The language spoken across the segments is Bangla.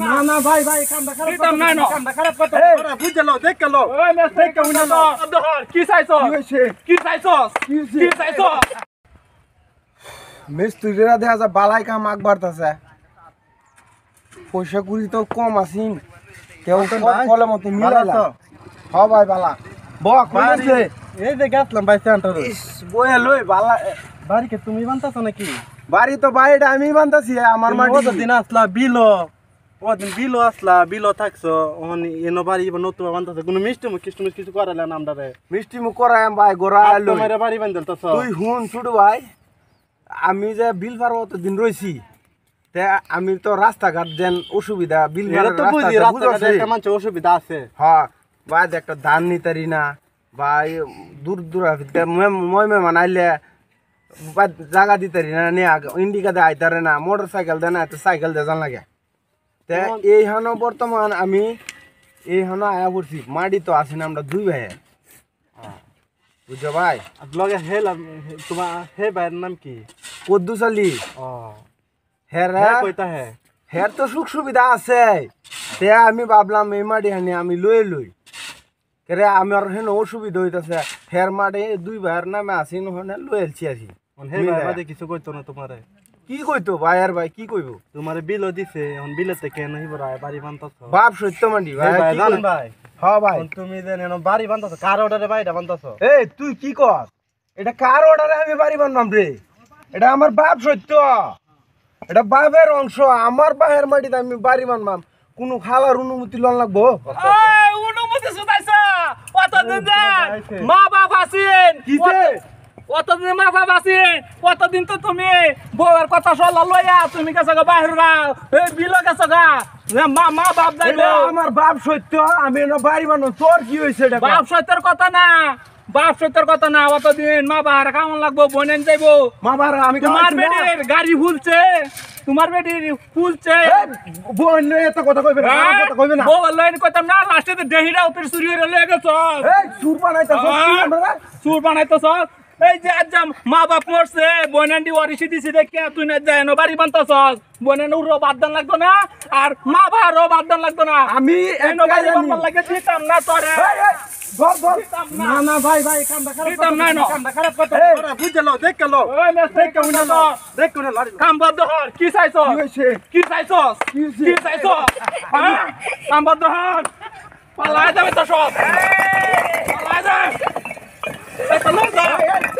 না না ভাই ভাই কামটা খারাপ দিতাম না, না। কামটা খারাপ করতে। বুঝে লও দেখ লও। ওই মেস্তে কেমন না কি কি কি মিস্ত্রিরা দেখা যায় বালাই কাম আগ বাড়তেছে পয়সা কুড়ি তো কম আসিন কেউ কলে মতো মিলাইলা। হ ভাই বালা। বক এই যে গেছলাম ভাই সেন্টারে। বয়ে লই বালা। বাড়িকে তুমি বানতাছো নাকি? বাড়ি তো বাড়িটা আমি বান্ধাছি আমার মাটি দিন আসলা? বিলো। ওদিন বিলো আসলা বিলো থাকছো ওহন এনো বাড়ি নতুন বানতাছো কোনো মিষ্টি মুখ কিষ্টি মুখ কিছু করালে না আমরা মিষ্টি মুখ করাই ভাই গোড়া লই তোমার বাড়ি বানতাছ তুই হুন ছোট ভাই আমি যে বিল পারব দিন রইছি। তে আমি তো রাস্তাঘাট যেন অসুবিধা বিল তো বুঝি রাস্তাঘাটে অসুবিধা আছে। হ্যাঁ যে একটা ধান নিতারি না বা দূর দূর মই মেহমান আইলে বা জায়গা দিতারি না নিয়ে ইন্ডিকা দে আইতারে না মোটর সাইকেল দেয় না সাইকেল দে জান লাগে। তে এই হানো বর্তমান আমি এই হানো আয়া পড়ছি। মাটি তো আসি না আমরা দুই ভাই। বুঝছ ভাই? লগে হেলাম তোমার হে ভাইয়ের নাম কি? কদ্দু চালি ও হের হে কইতা হে? হের তো সুখ সুবিধা আছে। তে আমি ভাবলাম এই মাটি হানি আমি লই। লই রে আমার হেন অসুবিধা হইতাছে। হের মাটি দুই ভাইয়ের নামে আসি নহনে লই এলছি আসি হে ভাই কিছু কইতো না তোমারে। কি কইতো ভাইয়ার ভাই কি কইব? তোমারে বিলও দিছে এখন বিলেতে কেন হিব রায় বাড়ি বানতাছ বাপ সত্য মাটি ভাই ভাই কি জানেন? ভাই হ্যাঁ ভাই। তুমি দেন এখন বাড়ি বানতাছ কার অর্ডারে বাড়িটা বানতাছ এই তুই কি কর? এটা কার অর্ডারে আমি বাড়ি বানলাম রে? এটা আমার বাপ সত্য। এটা বাপের অংশ আমার বাহের মাটিতে আমি বাড়ি বানলাম। কোনো খালার অনুমতি লন লাগবো? অনুমতি দেন মা বাপ আছেন। কিসে? কতদিন মা বাপ আছেন কতদিন তো তুমি বউয়ের কথা সলা লইয়া তুমি গেছো গা বাহির এই বিল গেছো গা। মা মা বাপ আমার বাপ সত্য আমি বাড়ি বানানো তোর কি হয়েছে বাপ সত্যের কথা না বাপ সত্যের কথা না অতদিন মা বাহার কেমন লাগবো বোনেন যাইবো। মা আমি তোমার। বেটির গাড়ি ফুলছে তোমার বেটির ফুলছে। এই, বোন নিয়ে এত কথা কইবে না আমার কথা কইবে না। বউ লাইন কইতাম না লাস্টে তো দেহিরা উপরে চুরি হয়ে লয়ে গেছ। এই সুর বানাইতাছ কি আমরা চুর বানাইতেছ। এই যে আজ মা বাপ মরছে বনান্ডি ওয়ারিসি দিছি দেখে তুই না যায় বাড়ি বানতাছ বনান উড়ো বাদদান লাগতো না আর মা বাবারও বাদদান লাগতো না। আমি বাড়ি। বানবার লাগে দিতাম না তোরে। না। না ভাই ভাই কামটা খারাপ করতে বুঝে লও দেখ না দেখ লাড়ি। কাম বদ্ধ হর কি চাইছ? কি হয়েছে? কি? কি হ্যাঁ? কাম বদ্ধ হর পালাই যাবে তো সব। পালাই যাবে এই। পালাই যা।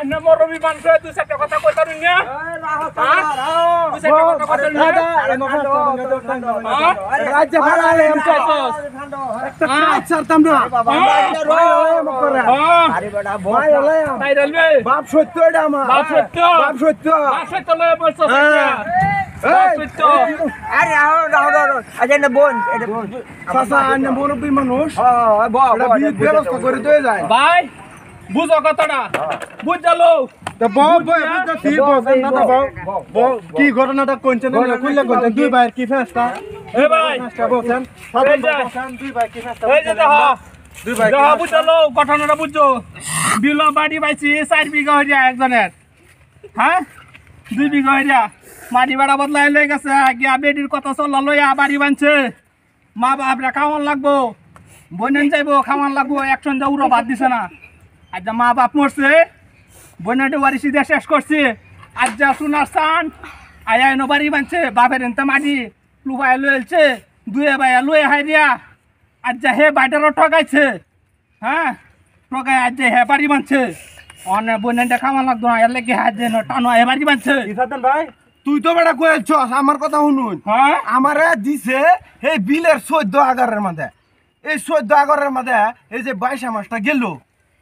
আন্ন মোর রবি মানছে তুই একটা কথা কইতা রুই না? তুই একটা কথা কইতা রুই না? হ্যাঁ? রাজ্য ভাড়া আলে এম চাইছস হ্যাঁ? ছাড়তাম না। এম করে হ্যাঁ। তাই রেলবে বাপ সত্য এটা আমার। বাপ সত্য? বাপ সত্য। আরে আচ্ছা না বোন এটা চাচা আন্য মুরব্বী মানুষ ব্যবস্থা করে দিয়ে যায়। ভাই বুঝো কথাটা। বুঝ জালো তো বউ বউ বুঝছি বউ না তো বউ। বউ কি ঘটনাটা কোনছেন দুই ভাইয়ের কি ফেস্টা এ ভাই। ফেস্টা বলছেন। এই দুই ভাই কি ফেস্টা ঘটনাটা বুঝছ? বিল বাড়ি পাইছি চার বিঘা হইয়া একজনের। হ্যাঁ? দুই বিঘা হইয়া। মাটি ভাড়া বদলাই গেছে। গিয়া বেডির কথা চল্লা লইয়া বাড়ি বানছে। মা বাপরা খাওয়ান লাগবো। বনেন যাইবো খাওয়ান লাগবো। একশন যা উড়ো বাদ দিছে না। আজ যা মা বাপ মরছে বনেটে বাড়ি সিধা শেষ করছে। আজ যা সোনার চান আয়া এনো বাড়ি বানছে বাপের এনতে মাটি লুবাই লইছে দুয়ে বাইয়া লয়ে হাই দিয়া আজ যা হে বাইটারও ঠকাইছে হ্যাঁ? ঠকাই আজ যে হে বাড়ি বানছে। অনেক বনেনটা খাওয়ান লাগতো না এর লেগে হাত যেন টানো হে বাড়ি বানছে। ভাই তুই তো বেটা কয়েছ আমার কথা শুনুন। হ্যাঁ? আমারে দিছে এই বিলের চোদ্দ আগারের মধ্যে এই চোদ্দ আগারের মধ্যে এই যে বাইশা মাসটা গেল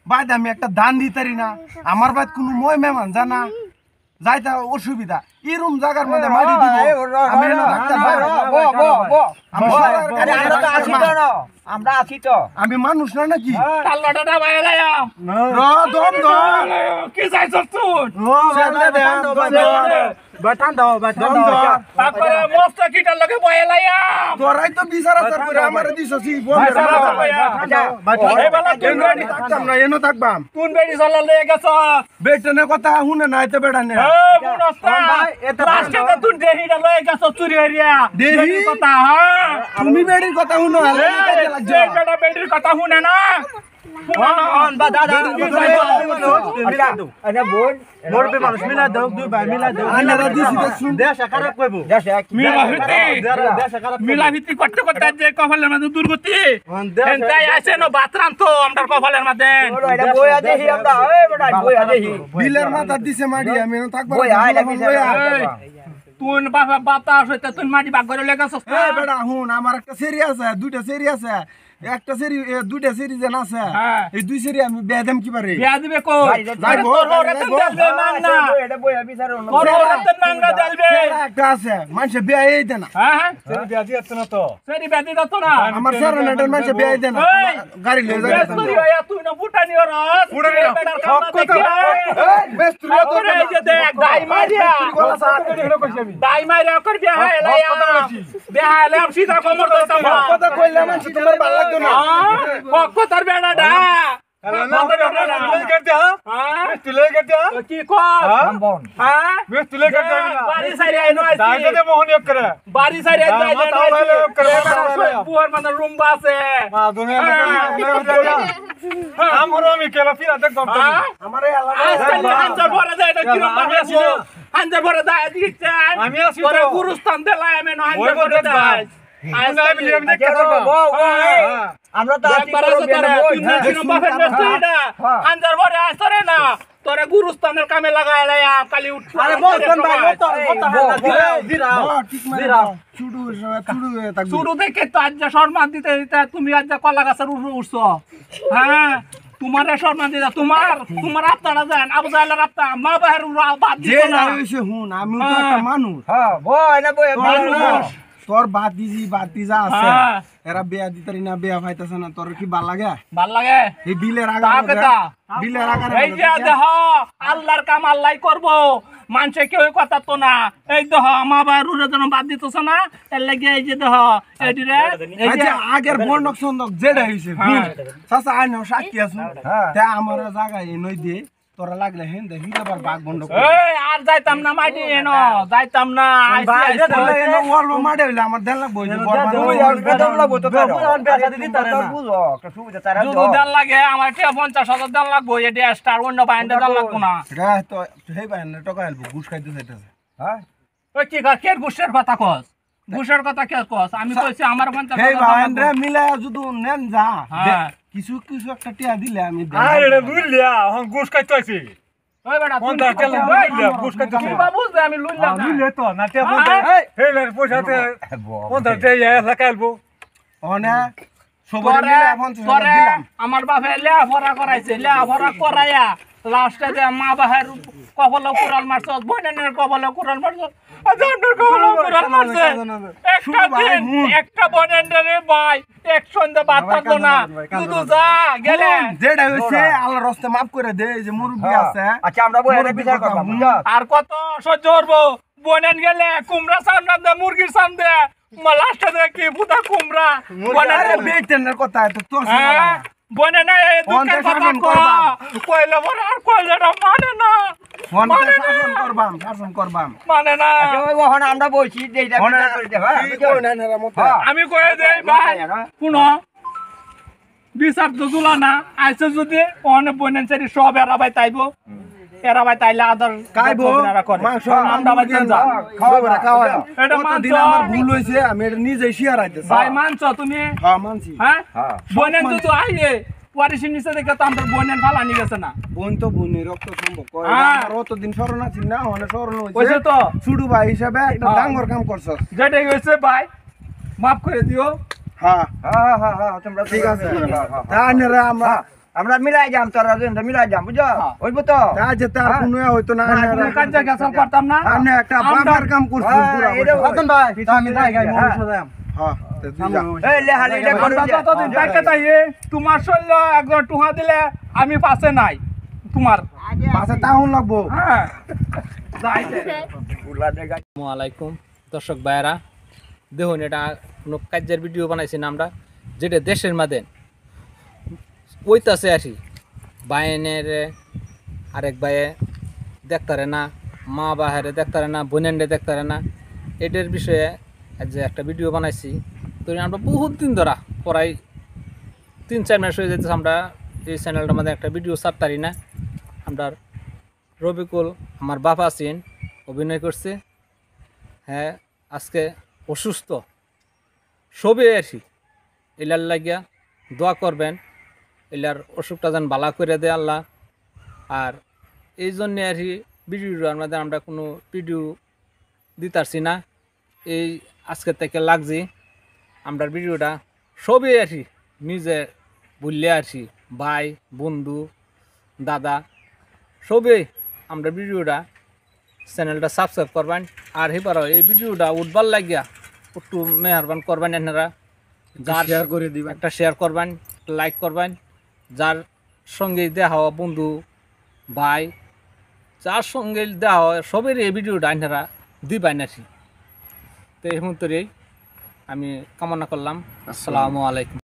বাইদ আমি একটা দান দিতারি না। আমার বাইদ কোনো মই মেহমান জানা। যাইতা অসুবিধা। এরম জায়গার মধ্যে মাটি দিব। আমি আমরা আছি তো না আমরা আছি তো। আমি মানুষ না নাকি? দম কি চাইছ তুই? সেটা দেন ভাই ঠান্ডা হও, ভাই দম ঠান্ডা হও। দম তারপরে মস্ত কিটার লগে বয়ে লাইয়াম তোরাই তো বিচার আচার করে আমার দিছছি ফোন ভাই, করে সারা বয়া। ভাই এই বেলা তুই এনো বেড়ি থাকতাম না এনো থাকবাম। তুই বেড়ি চলা লয়ে গেছ? বেটনে কথা শুনে নাই তো বেটা নে। এই বুনস্তা ভাই, এটা লাস্টে তো তুই দেহিটা লয়ে গেছ চুরি হরিয়া দেহি? বেড়ির কথা হ্যাঁ। তুমি বেড়ির কথা শুনো আলে এই, কাজে লাগছো। এই বেটা বেড়ির কথা শুনে না। বাতাস হইতে তুই মারিবা ঘরে লেগেছ হ্যাঁ হুন আমার একটা সিরিয়াস দুইটা সিরিয়াস একটা সেরি এ, দুইটা সেরি যেন আছে হ্যাঁ। এই দুই সেরি আমি বেদাম কি পারে বিয়া দিবে কো বাড়ি যাইতে আরে যাইবো, তোর ওরে তো যাইবো। দেলবে মাংনা। এটা বই আমি স্যার তোর ওরে তো মাংনা দেলবে সেরা একটা আছে মানুষে বিয়া এই দেনা হ্যাঁ হ্যাঁ। সেটা বিয়া দিয়ে যাচ্ছে না তো। সেরি বেদি দত না আমার স্যার নেটের মানুষে বিয়া এই দেনা এই, গাড়ি লয়ে যায় বেস্তরি হইয়া তুই না ফুটানি ওরস ফুটানি না। বেটার কাম না সব কথা- দেখিয়া বেশ তুই তো ওরে এই যে দেখ দাই মারিয়া। দাই মারিয়া কর বিয়া হাইলাইয়া বিয়া হাইলাম সিধা কমর দইতাম না কথা কইলে মানুষ তোমার ভালো লাগতো না কতার বেড়াটা কি কর হ্যাঁ বাড়ি সাইরে আইনো আইছি বাড়ি সাইরে আইনো আইছি বুয়ার মানে রুম বাসে হ্যাঁ আমার এই আলাদা আজকাল হাঞ্জার ভরে যায় এটা কিরম ভাবে ছিল হাঞ্জার ভরে যায় দিচ্ছেন আমি আছি যায় আমরা তো ভরে আসরে না। তোরে গুরুস্থানের কামে লাগায় লাইয়া কালি উঠ আরে বলছেন ভাই ও তো ও দিরাও দিরাও ও, ঠিক চুডু চুডু থাকবে। শুরু থেকে তো আজ সম্মান দিতে দিতে তুমি আজ কলা গাছের উপরে উঠছো। হ্যাঁ তোমার সম্মান দিতে তোমার তোমার আপনারা যান আবু জাহেলের আপনা মা বাহের বাদ যে না। না হুন আমি তো একটা মানুষ। হ্যাঁ বই না বই মানুষ। তোর বাতি জি বাতি যা আছে। হ্যাঁ। এরা বিয়া দিতারি না বিয়া ভাইতাছে না। তোর কি ভালো লাগে? ভালো লাগে? এই বিলের আগার কেতা? বিলের আগার এই যে দেহ আল্লাহর কাম আল্লাহ করব। মানুষে কেউ কথা তো না। এই দেহ মা বাবার উড়ে যেন বাদ দিতেছ না। এর লাগে এই যে দেহ এই যে এই যে আচ্ছা আগের বন্ডক সন্দক যেটা হইছে হ্যাঁ। চাচা আইন সাক্ষী আছো? হ্যাঁ। তে আমার জায়গায় এই নই দিয়ে তোরা লাগলে হেন দে হিরাবার বাঘ এই আর যাইতাম না মাটি এনো যাইতাম না আইসি আইসি। তাহলে এনে ওয়াল মাডে হইলে আমার দেন লাগবো যদি দেন লাগে আমার টিয়া পঞ্চাশ হাজার দেন লাগবো এটি স্টার অন্য বাইন্ডে দেন লাগবো না। এটা তো হেই ভাই টাকা আলবো ঘুষ খাইতে চাইতেছে হ্যাঁ? ওই কি কর কে ঘুষের কথা কস? ঘুষের কথা কে কস? আমি কইছি আমার পঞ্চাশ হাজার যদি নেন যা হ্যাঁ। কিছু কিছু একটা টিয়া দিলে আমি। ওই বেটা বাবু যে না। আমার বাপে লেখাপড়া করাইছে লেখাপড়া করাইয়া লাস্টে যে মা বাহের কপালে কুড়াল মারছ বোনের কপালে কুড়াল মারছ জানের কপালে কুড়াল মারছে। একটা দিন একটা বোনের ভাই এক সন্ধ্যে বাদ থাকতো না। শুধু যা গেলে। যেটা হইছে আল্লাহর রাস্তে মাফ করে দে যে মুরব্বি আছে। আচ্ছা আমরা বই বিচার করলাম আর কত সহ্য করব। বোনেন গেলে কুমড়া সামনে দে মুরগির সামনে লাস্টে দে কি পুতা কুমড়া বোনেন বেটেনের কথা তো তোর হ্যাঁ, বনে না এই দুঃখের কথা। কইলে বলে আর কইলেটা মানে না মানে না। মানে না। আচ্ছা ওই ওখানে আমরা বইছি যে এটা বিচার করে দে হ্যাঁ। আমি কয়ে দেই ভাই শুনো। বিচার তো দুলা না। আইসে যদি অনেক বনেন সব এরা ভাই তাইব। এরা ভাই তাইলে আদর করে। মাংস আমরা ভাই যা খাওয়া খাওয়া এটা কতদিন মাংস। আমার ভুল হইছে আমি এটা নিজে শেয়ার আইতেছি ভাই মানছো তুমি? হ্যাঁ মানছি। তো আইয়ে পরিসীম নিচে দেখে তো আমরা বনেন ফালানি গেছে না। বোন তো বোন রক্ত সম্ভব কয় হ্যাঁ। অতদিন স্মরণ আছে না অনেক স্মরণ কইছে তো। ছুডু ভাই হিসাবে একটা হ্যাঁ। ডাঙ্গর কাম করছস যেটাই হয়েছে ভাই? মাফ করে দিও। হ্যাঁ। হ্যাঁ হ্যাঁ হ্যাঁ তোমরা ঠিক আছে। হ্যাঁ, হ্যাঁ, হ্যাঁ। তা নেরা আমরা আমরা মিলাই যাম তোরা মিলাই যাম বুঝছ? হ্যাঁ। তো? কোনো হইতো না করতাম না। একটা বাবার কাম হ্যাঁ, পুরা ভাই। আমি যাই গাই হ্যাঁ। হ্যাঁ। তোমার শরীর একজন টুহা দিলে আমি পাশে নাই। তোমার। পাশে তাহুন লাগবো। হ্যাঁ। আলাইকুম দর্শক ভাইরা দেখুন এটা কোনো কাজের ভিডিও বানাইছি না আমরা যেটা দেশের মাঝে। ওইতাছে আসি। বাইনের আরেক ভাইয়ে দেখতারে না মা বাহারে দেখতারে না বোনেন্ডে দেখতারে না। এটার বিষয়ে আজ যে একটা ভিডিও বানাইছি। তো আমরা বহুত দিন ধরা প্রায় তিন চার মাস হয়ে যেতেছে আমরা এই চ্যানেলটার মধ্যে একটা ভিডিও ছাড়তারি না। আমরা রবিকুল, আমার বাবা আছেন, অভিনয় করছে। হ্যাঁ আজকে অসুস্থ। সবে আসি। এলার লাগিয়া দোয়া করবেন। এলার অসুখটা যেন বালা করে দেয় আল্লাহ। আর এই জন্যে আর কি ভিডিও আমাদের আমরা কোনো ভিডিও দিতারছি না। এই আজকে থেকে লাগছি। আমরা ভিডিওটা সবই কি নিজে বললে আসি ভাই বন্ধু দাদা সবই আমরা ভিডিওটা চ্যানেলটা সাবস্ক্রাইব করবেন। আর এবার এই ভিডিওটা উঠবার লাগিয়া একটু মেহরবান করবেন এনারা। যার শেয়ার করে দিবেন। একটা শেয়ার করবেন লাইক করবেন। যার সঙ্গে দেখা হওয়া বন্ধু ভাই যার সঙ্গে দেওয়া হয় সবের এই ভিডিওটা আপনারা দিবেন কি তো এই মুহূর্তে আমি কামনা করলাম। আসসালামু আলাইকুম।